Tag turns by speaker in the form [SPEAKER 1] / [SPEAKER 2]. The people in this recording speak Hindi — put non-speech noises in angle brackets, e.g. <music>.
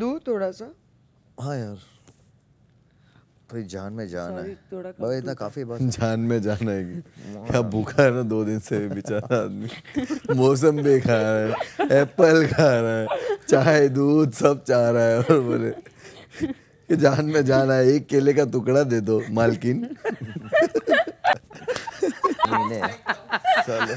[SPEAKER 1] दू थोड़ा सा?
[SPEAKER 2] हाँ यार। भाई जान में जान है। भाई इतना काफ़ी बात <laughs>
[SPEAKER 3] जान में जान आएगी। <laughs> क्या हाँ। भूखा है ना दो दिन से बेचारा आदमी। मौसम भी खा रहा है एप्पल खा रहा है चाय दूध सब चाह रहा है और बोले कि जान में जान है एक केले का टुकड़ा दे दो मालकिन। <laughs>
[SPEAKER 2] महीने साले